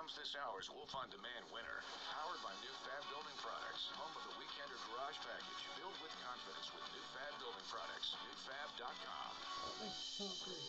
comes this hour's Wolf on Demand winner. Powered by New Fab Building Products, home of the Weekender Garage Package. Build with confidence with New Fab Building Products. NewFab.com. Oh, Thanks, concrete.